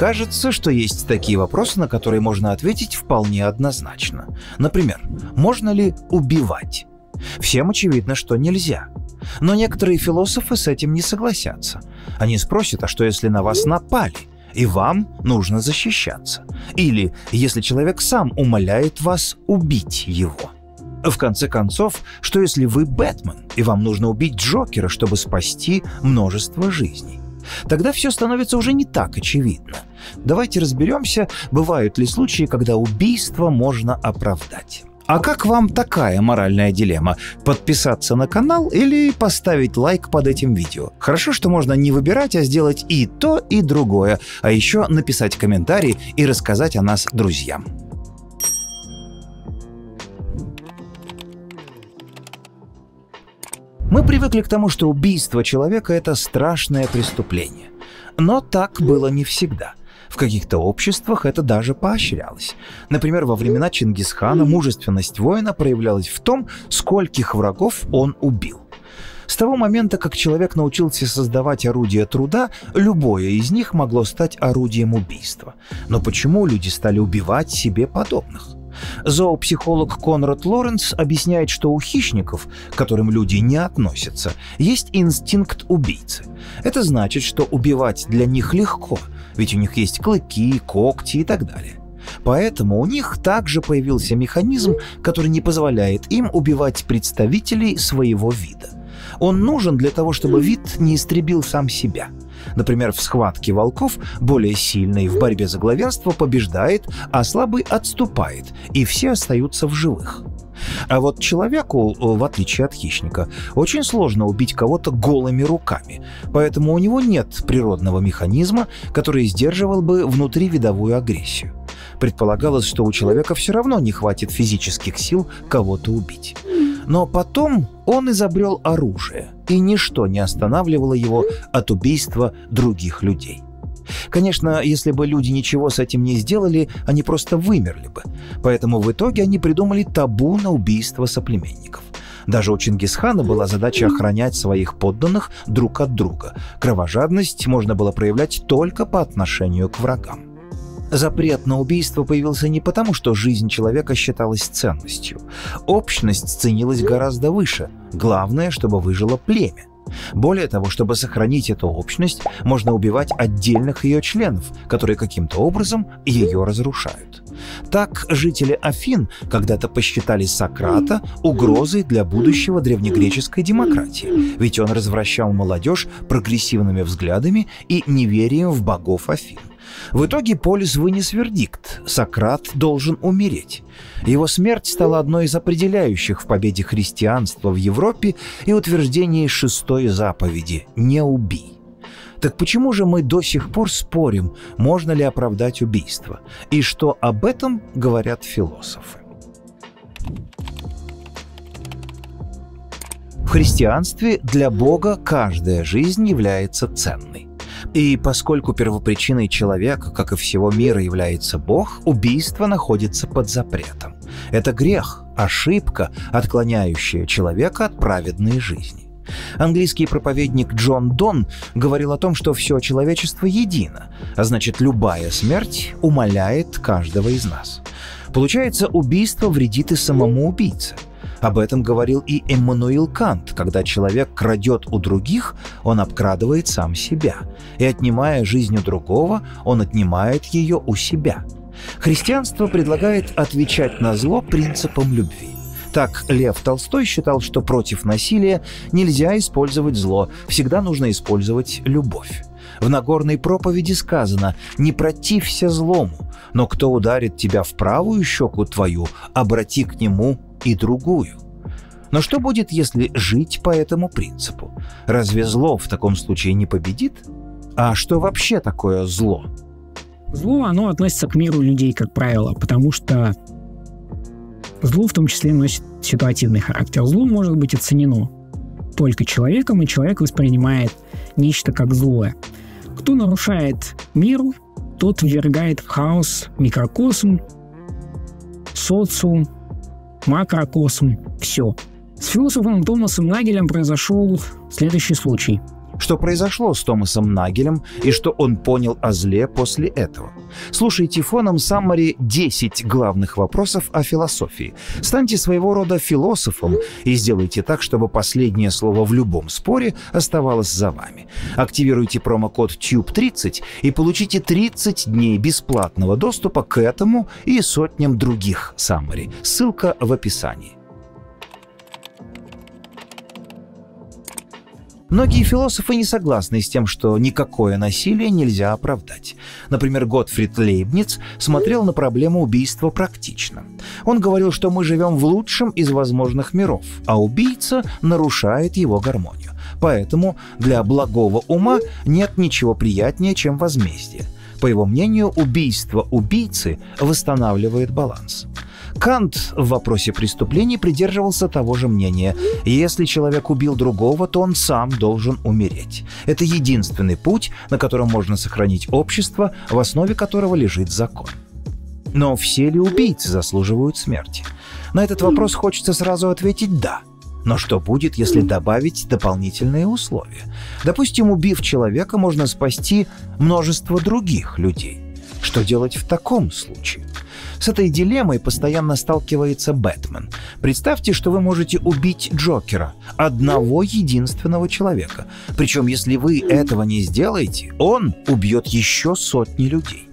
Кажется, что есть такие вопросы, на которые можно ответить вполне однозначно. Например, можно ли убивать? Всем очевидно, что нельзя. Но некоторые философы с этим не согласятся. Они спросят, а что если на вас напали? и вам нужно защищаться. Или если человек сам умоляет вас убить его. В конце концов, что если вы Бэтмен, и вам нужно убить Джокера, чтобы спасти множество жизней? Тогда все становится уже не так очевидно. Давайте разберемся, бывают ли случаи, когда убийство можно оправдать. А как вам такая моральная дилемма? Подписаться на канал или поставить лайк под этим видео? Хорошо, что можно не выбирать, а сделать и то, и другое. А еще написать комментарий и рассказать о нас друзьям. Мы привыкли к тому, что убийство человека – это страшное преступление. Но так было не всегда. В каких-то обществах это даже поощрялось. Например, во времена Чингисхана мужественность воина проявлялась в том, скольких врагов он убил. С того момента, как человек научился создавать орудия труда, любое из них могло стать орудием убийства. Но почему люди стали убивать себе подобных? Зоопсихолог Конрад Лоренс объясняет, что у хищников, к которым люди не относятся, есть инстинкт убийцы. Это значит, что убивать для них легко – ведь у них есть клыки, когти и так далее. Поэтому у них также появился механизм, который не позволяет им убивать представителей своего вида. Он нужен для того, чтобы вид не истребил сам себя. Например, в схватке волков более сильный в борьбе за главенство побеждает, а слабый отступает, и все остаются в живых. А вот человеку, в отличие от хищника, очень сложно убить кого-то голыми руками, поэтому у него нет природного механизма, который сдерживал бы внутривидовую агрессию. Предполагалось, что у человека все равно не хватит физических сил кого-то убить. Но потом он изобрел оружие, и ничто не останавливало его от убийства других людей. Конечно, если бы люди ничего с этим не сделали, они просто вымерли бы. Поэтому в итоге они придумали табу на убийство соплеменников. Даже у Чингисхана была задача охранять своих подданных друг от друга. Кровожадность можно было проявлять только по отношению к врагам. Запрет на убийство появился не потому, что жизнь человека считалась ценностью. Общность ценилась гораздо выше. Главное, чтобы выжило племя. Более того, чтобы сохранить эту общность, можно убивать отдельных ее членов, которые каким-то образом ее разрушают. Так жители Афин когда-то посчитали Сократа угрозой для будущего древнегреческой демократии, ведь он развращал молодежь прогрессивными взглядами и неверием в богов Афин. В итоге Полис вынес вердикт – Сократ должен умереть. Его смерть стала одной из определяющих в победе христианства в Европе и утверждении шестой заповеди – «Не убий». Так почему же мы до сих пор спорим, можно ли оправдать убийство? И что об этом говорят философы? В христианстве для Бога каждая жизнь является ценной. И поскольку первопричиной человека, как и всего мира, является Бог, убийство находится под запретом. Это грех, ошибка, отклоняющая человека от праведной жизни. Английский проповедник Джон Дон говорил о том, что все человечество едино, а значит любая смерть умаляет каждого из нас. Получается, убийство вредит и самому убийце – об этом говорил и Эммануил Кант. Когда человек крадет у других, он обкрадывает сам себя. И отнимая жизнь у другого, он отнимает ее у себя. Христианство предлагает отвечать на зло принципом любви. Так Лев Толстой считал, что против насилия нельзя использовать зло, всегда нужно использовать любовь. В Нагорной проповеди сказано «Не протився злому, но кто ударит тебя в правую щеку твою, обрати к нему и другую». Но что будет, если жить по этому принципу? Разве зло в таком случае не победит? А что вообще такое зло? Зло, оно относится к миру людей, как правило, потому что зло в том числе носит ситуативный характер. Зло может быть оценено только человеком, и человек воспринимает нечто как злое. Кто нарушает мир, тот ввергает в хаос микрокосм, социум, макрокосм, все. С философом Томасом Нагелем произошел следующий случай. Что произошло с Томасом Нагелем и что он понял о зле после этого. Слушайте фоном Саммари 10 главных вопросов о философии. Станьте своего рода философом и сделайте так, чтобы последнее слово в любом споре оставалось за вами. Активируйте промокод TUBE30 и получите 30 дней бесплатного доступа к этому и сотням других Саммари. Ссылка в описании. Многие философы не согласны с тем, что никакое насилие нельзя оправдать. Например, Готфрид Лейбниц смотрел на проблему убийства практично. Он говорил, что мы живем в лучшем из возможных миров, а убийца нарушает его гармонию. Поэтому для благого ума нет ничего приятнее, чем возмездие. По его мнению, убийство убийцы восстанавливает баланс. Кант в вопросе преступлений придерживался того же мнения. Если человек убил другого, то он сам должен умереть. Это единственный путь, на котором можно сохранить общество, в основе которого лежит закон. Но все ли убийцы заслуживают смерти? На этот вопрос хочется сразу ответить «да». Но что будет, если добавить дополнительные условия? Допустим, убив человека, можно спасти множество других людей. Что делать в таком случае? С этой дилеммой постоянно сталкивается Бэтмен. Представьте, что вы можете убить Джокера, одного единственного человека. Причем, если вы этого не сделаете, он убьет еще сотни людей.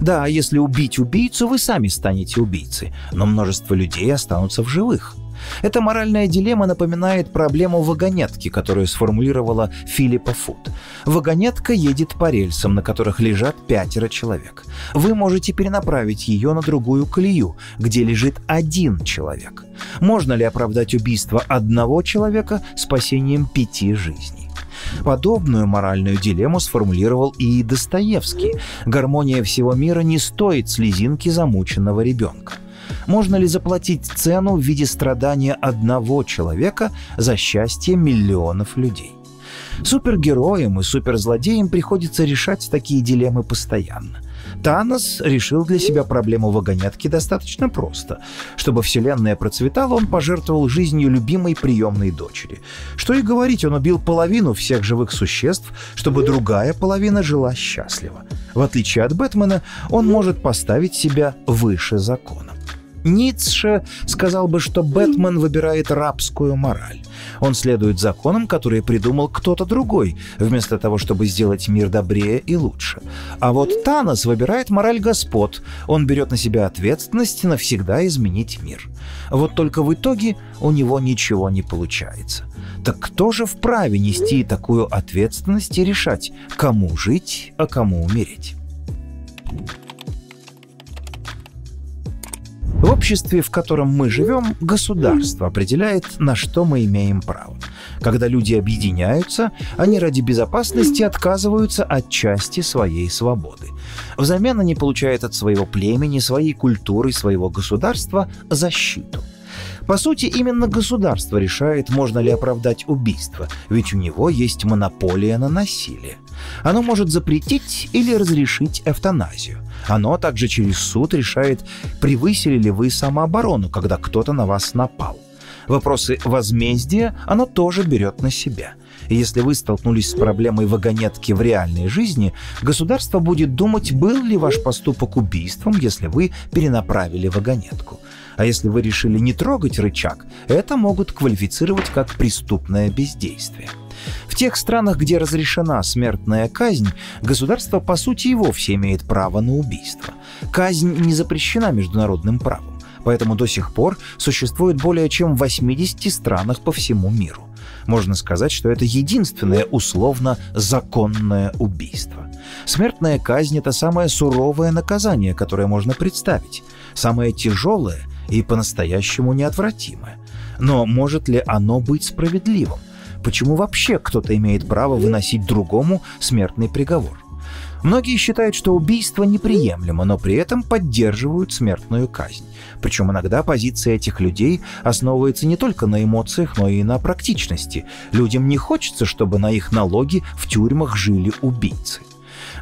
Да, если убить убийцу, вы сами станете убийцей, но множество людей останутся в живых. Эта моральная дилемма напоминает проблему вагонетки, которую сформулировала Филиппа Фуд. Вагонетка едет по рельсам, на которых лежат пятеро человек. Вы можете перенаправить ее на другую колею, где лежит один человек. Можно ли оправдать убийство одного человека спасением пяти жизней? Подобную моральную дилемму сформулировал и Достоевский. Гармония всего мира не стоит слезинки замученного ребенка. Можно ли заплатить цену в виде страдания одного человека за счастье миллионов людей? Супергероям и суперзлодеям приходится решать такие дилеммы постоянно. Танос решил для себя проблему вагонетки достаточно просто. Чтобы вселенная процветала, он пожертвовал жизнью любимой приемной дочери. Что и говорить, он убил половину всех живых существ, чтобы другая половина жила счастливо. В отличие от Бэтмена, он может поставить себя выше закона. Ницше сказал бы, что Бэтмен выбирает рабскую мораль. Он следует законам, которые придумал кто-то другой, вместо того, чтобы сделать мир добрее и лучше. А вот Танос выбирает мораль господ. Он берет на себя ответственность навсегда изменить мир. Вот только в итоге у него ничего не получается. Так кто же вправе нести такую ответственность и решать, кому жить, а кому умереть? Обществе, в котором мы живем, государство определяет, на что мы имеем право. Когда люди объединяются, они ради безопасности отказываются от части своей свободы. Взамен они получают от своего племени, своей культуры, своего государства защиту. По сути, именно государство решает, можно ли оправдать убийство, ведь у него есть монополия на насилие. Оно может запретить или разрешить эвтаназию. Оно также через суд решает, превысили ли вы самооборону, когда кто-то на вас напал. Вопросы возмездия оно тоже берет на себя. И если вы столкнулись с проблемой вагонетки в реальной жизни, государство будет думать, был ли ваш поступок убийством, если вы перенаправили вагонетку. А если вы решили не трогать рычаг, это могут квалифицировать как преступное бездействие. В тех странах, где разрешена смертная казнь, государство по сути и вовсе имеет право на убийство. Казнь не запрещена международным правом, поэтому до сих пор существует более чем в 80 странах по всему миру. Можно сказать, что это единственное условно законное убийство. Смертная казнь – это самое суровое наказание, которое можно представить, самое тяжелое и по-настоящему неотвратимое. Но может ли оно быть справедливым? Почему вообще кто-то имеет право выносить другому смертный приговор? Многие считают, что убийство неприемлемо, но при этом поддерживают смертную казнь. Причем иногда позиция этих людей основывается не только на эмоциях, но и на практичности. Людям не хочется, чтобы на их налоги в тюрьмах жили убийцы.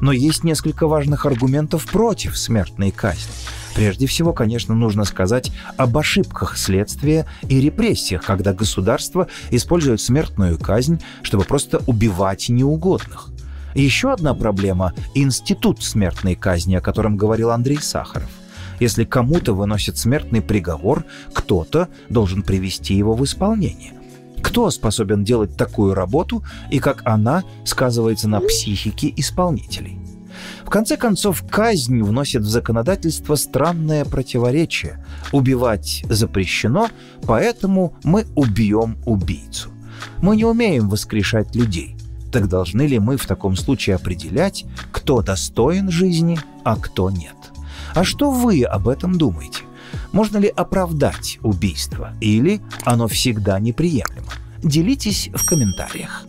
Но есть несколько важных аргументов против смертной казни. Прежде всего, конечно, нужно сказать об ошибках следствия и репрессиях, когда государство использует смертную казнь, чтобы просто убивать неугодных. Еще одна проблема – институт смертной казни, о котором говорил Андрей Сахаров. Если кому-то выносят смертный приговор, кто-то должен привести его в исполнение. Кто способен делать такую работу и как она сказывается на психике исполнителей? В конце концов, казнь вносит в законодательство странное противоречие. Убивать запрещено, поэтому мы убьем убийцу. Мы не умеем воскрешать людей. Так должны ли мы в таком случае определять, кто достоин жизни, а кто нет? А что вы об этом думаете? Можно ли оправдать убийство или оно всегда неприемлемо? Делитесь в комментариях.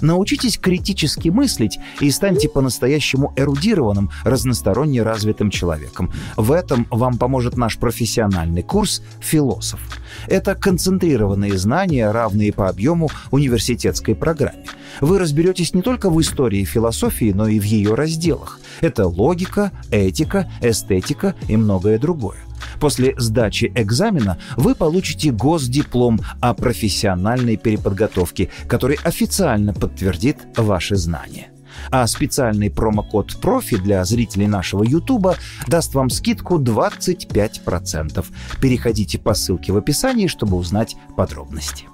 Научитесь критически мыслить и станьте по-настоящему эрудированным, разносторонне развитым человеком. В этом вам поможет наш профессиональный курс «Философ». Это концентрированные знания, равные по объему университетской программе. Вы разберетесь не только в истории философии, но и в ее разделах. Это логика, этика, эстетика и многое другое. После сдачи экзамена вы получите госдиплом о профессиональной переподготовке, который официально подтвердит ваши знания. А специальный промокод «Профи» для зрителей нашего Ютуба даст вам скидку 25%. Переходите по ссылке в описании, чтобы узнать подробности.